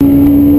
you.